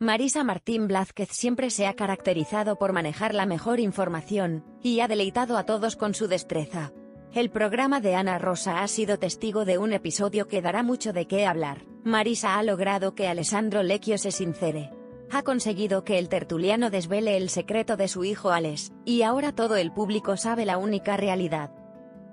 Marisa Martín Blázquez siempre se ha caracterizado por manejar la mejor información, y ha deleitado a todos con su destreza. El programa de Ana Rosa ha sido testigo de un episodio que dará mucho de qué hablar. Marisa ha logrado que Alessandro Lecchio se sincere. Ha conseguido que el tertuliano desvele el secreto de su hijo Alex, y ahora todo el público sabe la única realidad.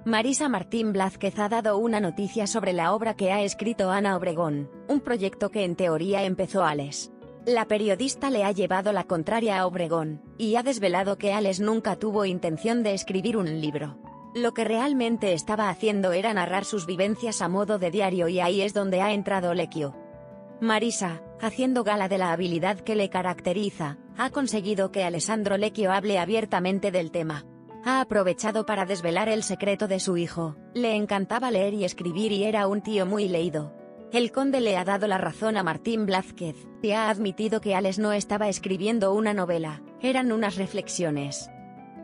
Marisa Martín Blázquez ha dado una noticia sobre la obra que ha escrito Ana Obregón, un proyecto que en teoría empezó Alex. La periodista le ha llevado la contraria a Obregón, y ha desvelado que Alex nunca tuvo intención de escribir un libro. Lo que realmente estaba haciendo era narrar sus vivencias a modo de diario y ahí es donde ha entrado Lequio. Marisa, haciendo gala de la habilidad que le caracteriza, ha conseguido que Alessandro Lecchio hable abiertamente del tema. Ha aprovechado para desvelar el secreto de su hijo, le encantaba leer y escribir y era un tío muy leído. El conde le ha dado la razón a Martín Blázquez, y ha admitido que Alex no estaba escribiendo una novela, eran unas reflexiones.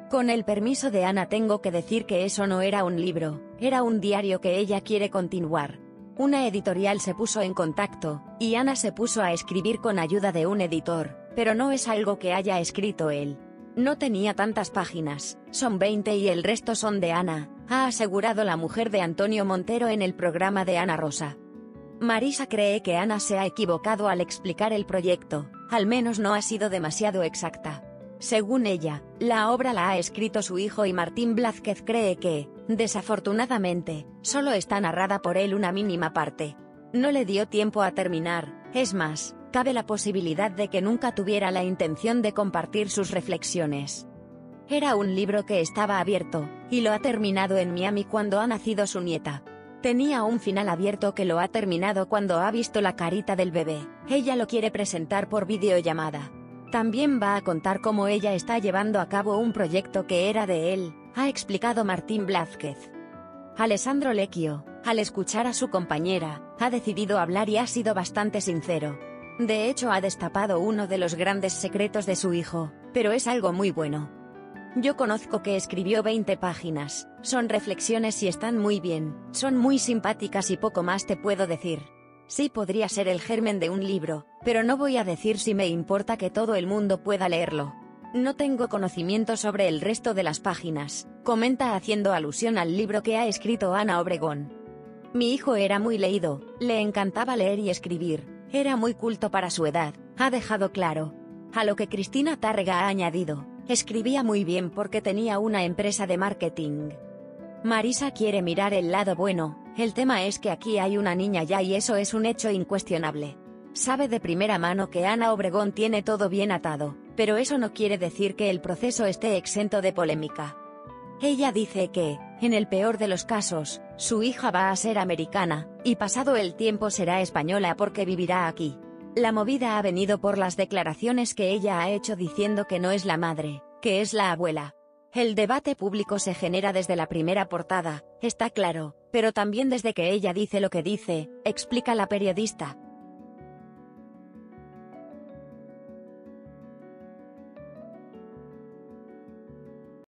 Con el permiso de Ana tengo que decir que eso no era un libro, era un diario que ella quiere continuar. Una editorial se puso en contacto, y Ana se puso a escribir con ayuda de un editor, pero no es algo que haya escrito él. No tenía tantas páginas, son 20 y el resto son de Ana, ha asegurado la mujer de Antonio Montero en el programa de Ana Rosa. Marisa cree que Ana se ha equivocado al explicar el proyecto, al menos no ha sido demasiado exacta. Según ella, la obra la ha escrito su hijo y Martín Blázquez cree que, desafortunadamente, solo está narrada por él una mínima parte. No le dio tiempo a terminar, es más, cabe la posibilidad de que nunca tuviera la intención de compartir sus reflexiones. Era un libro que estaba abierto, y lo ha terminado en Miami cuando ha nacido su nieta. Tenía un final abierto que lo ha terminado cuando ha visto la carita del bebé. Ella lo quiere presentar por videollamada. También va a contar cómo ella está llevando a cabo un proyecto que era de él, ha explicado Martín Blázquez. Alessandro Lecchio, al escuchar a su compañera, ha decidido hablar y ha sido bastante sincero. De hecho ha destapado uno de los grandes secretos de su hijo, pero es algo muy bueno. Yo conozco que escribió 20 páginas, son reflexiones y están muy bien, son muy simpáticas y poco más te puedo decir. Sí podría ser el germen de un libro, pero no voy a decir si me importa que todo el mundo pueda leerlo. No tengo conocimiento sobre el resto de las páginas, comenta haciendo alusión al libro que ha escrito Ana Obregón. Mi hijo era muy leído, le encantaba leer y escribir, era muy culto para su edad, ha dejado claro. A lo que Cristina Tárrega ha añadido, Escribía muy bien porque tenía una empresa de marketing. Marisa quiere mirar el lado bueno, el tema es que aquí hay una niña ya y eso es un hecho incuestionable. Sabe de primera mano que Ana Obregón tiene todo bien atado, pero eso no quiere decir que el proceso esté exento de polémica. Ella dice que, en el peor de los casos, su hija va a ser americana, y pasado el tiempo será española porque vivirá aquí. La movida ha venido por las declaraciones que ella ha hecho diciendo que no es la madre, que es la abuela. El debate público se genera desde la primera portada, está claro, pero también desde que ella dice lo que dice, explica la periodista.